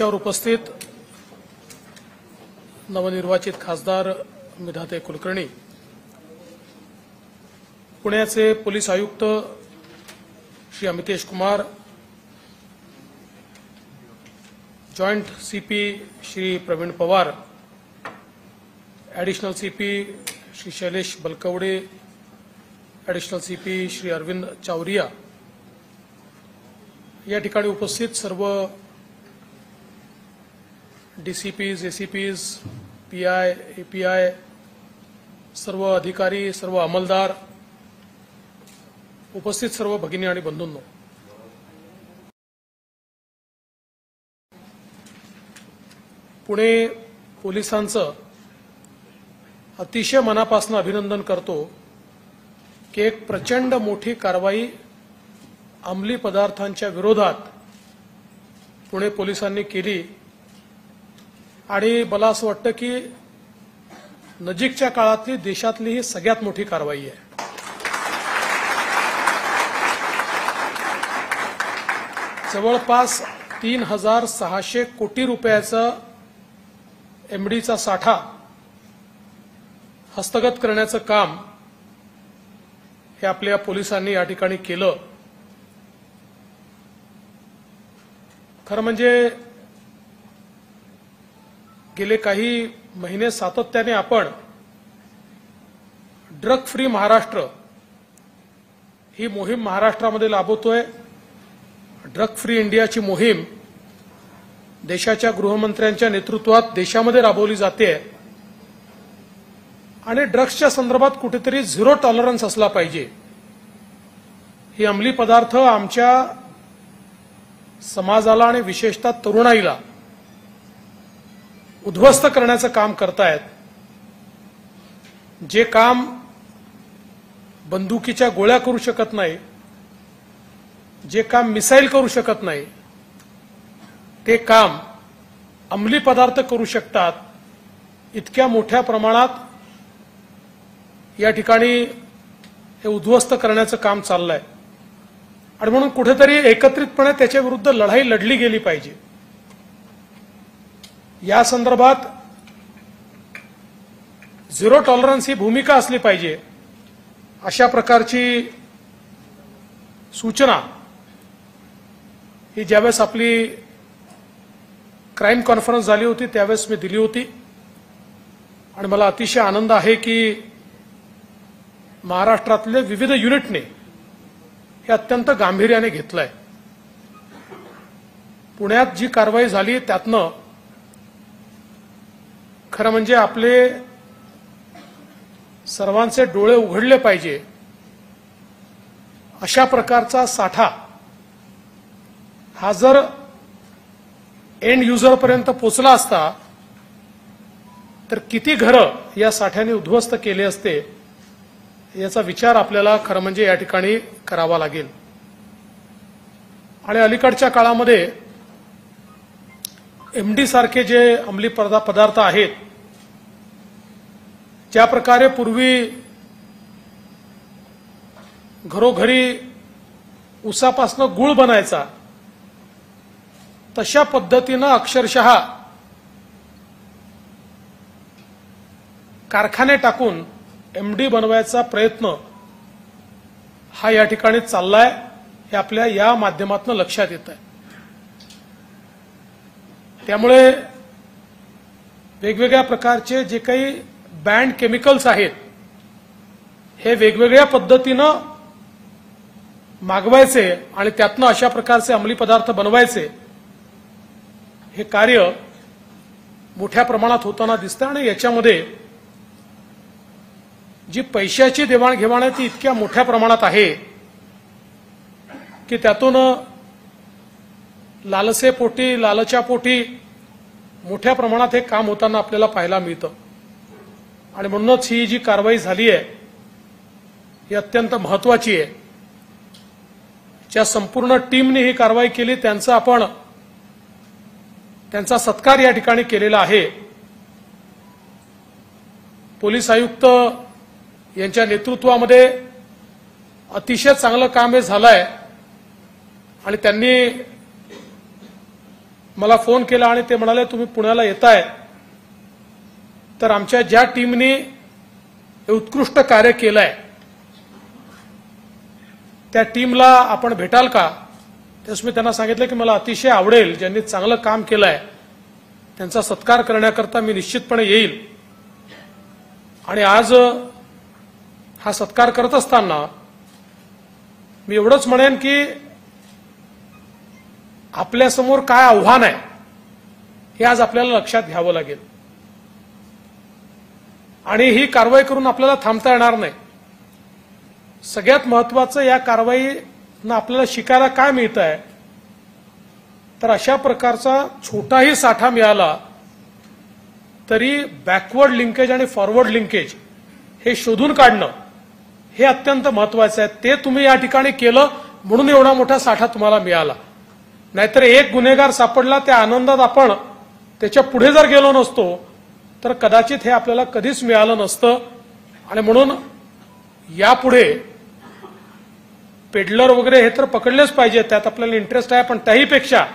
मंचावर उपस्थित नवनिर्वाचित खासदार मिधाते कुलकर्णी पुण्याचे पोलीस आयुक्त Shri Amitesh Kumar joint CP Shri Pravin Pawar additional CP Shri Shailesh Balkawade additional CP Shri Arvind Chavariya. या ठिकाणी उपस्थित सर्व DCPs ACPs P I A P I सर्व अधिकारी सर्व अंमलदार उपस्थित सर्व भगिनी आणि बंधूंनो. पुणे पोलिसांचं अतिशय मनापासून अभिनंदन करतो की एक प्रचंड मोठी कारवाई अंमली पदार्थांच्या विरोधात पुणे पोलिसांनी केली. आणि मला असं वाटतं की नजीकच्या काळातली देशातली ही सगळ्यात मोठी कारवाई आहे. जवळपास तीन हजार सहाशे कोटी रुपयाचा एमडीचा साठा हस्तगत करण्याचं काम हे आपल्या पोलिसांनी या ठिकाणी केलं. खरं म्हणजे गेले काही महिने सातत्याने आपण ड्रग फ्री महाराष्ट्र ही मोहीम महाराष्ट्रामध्ये राबवतोय ड्रग फ्री इंडियाची मोहीम देशाच्या गृहमंत्र्यांच्या नेतृत्वात देशामध्ये राबवली जाते. आणि ड्रग्सच्या संदर्भात कुठेतरी झिरो टॉलरन्स असला पाहिजे. ही अंमली पदार्थ आमच्या समाजाला आणि विशेषतः तरुणाईला उद्ध्वस्त करण्याचं काम करतायत जे काम बंदुकीच्या गोळ्या करू शकत नाही जे काम मिसाईल करू शकत नाही ते काम अंमली पदार्थ करू शकतात इतक्या मोठ्या प्रमाणात या ठिकाणी हे उद्ध्वस्त करण्याचं काम चाललंय. आणि म्हणून कुठेतरी एकत्रितपणे त्याच्या विरुद्ध लढाई लढली गेली पाहिजे. या संदर्भात झिरो टॉलरन्स ही भूमिका असली पाहिजे अशा प्रकारची सूचना ही ज्यावेळेस आपली क्राईम कॉन्फरन्स झाली होती त्यावेळेस मी दिली होती. आणि मला अतिशय आनंद आहे की महाराष्ट्रातले विविध युनिटने हे अत्यंत गांभीर्याने घेतलंय. पुण्यात जी कारवाई झाली त्यातनं खरं म्हणजे आपले सर्वांचे डोळे उघडले पाहिजे. अशा प्रकारचा साठा हा जर एंड युजरपर्यंत पोचला असता तर किती घरं या साठ्याने उद्ध्वस्त केले असते याचा विचार आपल्याला खरं म्हणजे या ठिकाणी करावा लागेल. आणि अलीकडच्या काळामध्ये एमडी सारखे जे अंमली पदार्थ आहेत ज्या प्रकारे पूर्वी घरोघरी उसापासनं गुळ बनायचा तशा पद्धतीनं अक्षरशः कारखाने टाकून एमडी बनवायचा प्रयत्न हा या ठिकाणी चाललाय हे आपल्या या माध्यमातून लक्षात येत आहे त्यामुळे वेगवेगळ्या प्रकारचे जे काही बँड केमिकल्स आहेत हे वेगवेगळ्या पद्धतीनं मागवायचे आणि त्यातनं अशा प्रकारचे अंमली पदार्थ बनवायचे हे कार्य मोठ्या प्रमाणात होताना दिसतं आणि याच्यामध्ये जी पैशाची देवाणघेवाण आहे ती इतक्या मोठ्या प्रमाणात आहे की त्यातून लालसेपोटी लालच्यापोटी मोठ्या प्रमाणात हे काम होताना आपल्याला पाहायला मिळतं. आणि म्हणूनच ही जी कारवाई झाली आहे ही अत्यंत महत्वाची आहे. ज्या संपूर्ण टीमने ही कारवाई केली त्यांचं आपण त्यांचा सत्कार या ठिकाणी केलेला आहे. पोलीस आयुक्त यांच्या नेतृत्वामध्ये अतिशय चांगलं काम हे झालंय. आणि त्यांनी मला फोन केला आणि ते म्हणाले तुम्ही पुण्याला येताय. तर आमच्या ज्या टीमने हे उत्कृष्ट कार्य केलंय त्या टीमला आपण भेटाल का? त्यास मी त्यांना सांगितलं की मला अतिशय आवडेल ज्यांनी चांगलं काम केलंय त्यांचा सत्कार करण्याकरता मी निश्चितपणे येईल. आणि आज हा सत्कार करत असताना मी एवढंच म्हणेन की आपल्यासमोर काय आव्हान आहे हे आज आपल्याला लक्षात घ्यावं लागेल. आणि ही कारवाई करून आपल्याला थांबता येणार नाही. सगळ्यात महत्वाचं या कारवाईनं आपल्याला शिकायला काय मिळत आहे तर अशा प्रकारचा छोटाही साठा मिळाला तरी बॅकवर्ड लिंकेज आणि फॉरवर्ड लिंकेज हे शोधून काढणं हे अत्यंत महत्वाचं आहे. ते तुम्ही या ठिकाणी केलं म्हणून एवढा मोठा साठा तुम्हाला मिळाला. नाहीतर एक गुन्हेगार सापडला त्या आनंदात आपण त्याच्या पुढे जर गेलो नसतो तर कदाचित हे आपल्याला कधीच मिळालं नसतं. आणि म्हणून यापुढे पेडलर वगैरे हे तर पकडलेच पाहिजे त्यात आपल्याला इंटरेस्ट आहे. पण त्याहीपेक्षा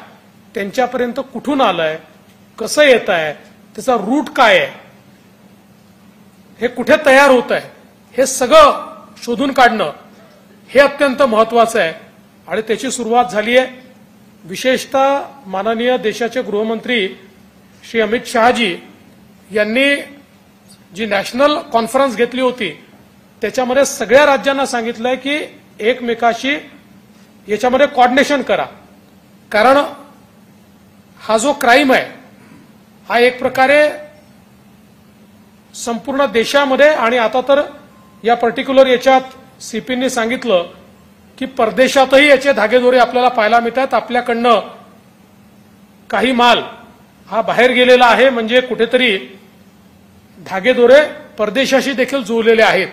त्यांच्यापर्यंत कुठून आलंय? कसं येत आहे त्याचा रूट काय आहे? हे कुठे तयार होत आहे हे सगळं शोधून काढणं हे अत्यंत महत्वाचं आहे. आणि त्याची सुरुवात झाली आहे. विशेषतः माननीय देशाचे गृहमंत्री श्री अमित शहाजी यांनी जी नॅशनल कॉन्फरन्स घेतली होती त्याच्यामध्ये सगळ्या राज्यांना सांगितलंय की एकमेकाशी याच्यामध्ये कॉर्डिनेशन करा. कारण हा जो क्राईम आहे हा एक प्रकारे संपूर्ण देशामध्ये आणि आता तर या पर्टिक्युलर याच्यात सीपींनी सांगितलं की परदेशातही याचे धागेदोरे आपल्याला पाहायला मिळतात. आपल्याकडनं काही माल हा बाहेर गेलेला आहे म्हणजे कुठेतरी धागेदोरे परदेशाशी देखील जुळलेले आहेत.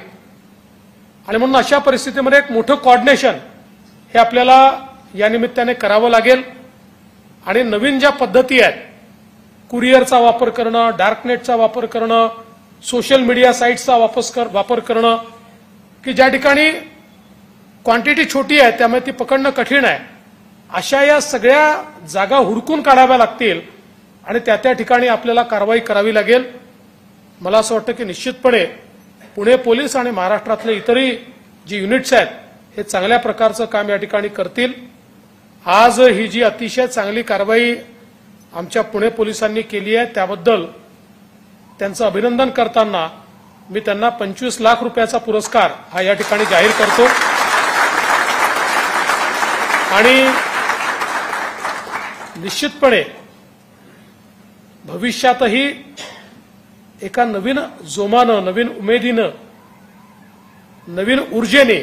आणि म्हणून अशा परिस्थितीमध्ये एक मोठं कॉर्डिनेशन हे आपल्याला या निमित्ताने करावं लागेल. आणि नवीन ज्या पद्धती आहेत कुरिअरचा वापर करणं डार्कनेटचा वापर करणं सोशल मीडिया साईट्सचा वापस कर वापर करणं की ज्या ठिकाणी क्वांटिटी छोटी आहे त्यामुळे ती पकडणं कठीण आहे अशा या सगळ्या जागा हुडकून काढाव्या लागतील आणि त्या त्या ठिकाणी आपल्याला कारवाई करावी लागेल. मला असं वाटतं की निश्चितपणे पुणे पोलीस आणि महाराष्ट्रातले इतरही जी युनिट्स आहेत हे चांगल्या प्रकारचं काम या ठिकाणी करतील. आज ही जी अतिशय चांगली कारवाई आमच्या पुणे पोलिसांनी केली आहे त्याबद्दल त्यांचं अभिनंदन करताना मी त्यांना पंचवीस लाख रुपयाचा पुरस्कार हा या ठिकाणी जाहीर करतो. आणि निश्चितपणे भविष्यातही एका नवीन जोमानं नवीन उमेदीनं नवीन ऊर्जेने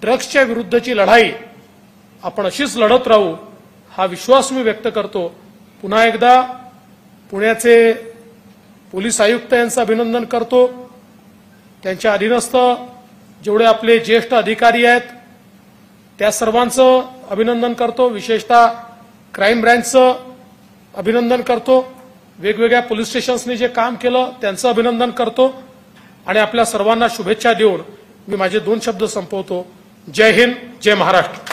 ड्रग्सच्या विरुद्धची लढाई आपण अशीच लढत राहू हा विश्वास मी व्यक्त करतो. पुन्हा एकदा पुण्याचे पोलीस आयुक्त यांचं अभिनंदन करतो. त्यांच्या अधीनस्थ जेवढे आपले ज्येष्ठ अधिकारी आहेत त्या सर्वांचं अभिनंदन करतो. विशेषतः क्राईम ब्रँचचं अभिनंदन करतो. वेगवेगळ्या पोलीस स्टेशन्सनी जे काम केलं त्यांचं अभिनंदन करतो. आणि आपल्या सर्वांना शुभेच्छा देऊन मी माझे दोन शब्द संपवतो. जय हिंद जय महाराष्ट्र.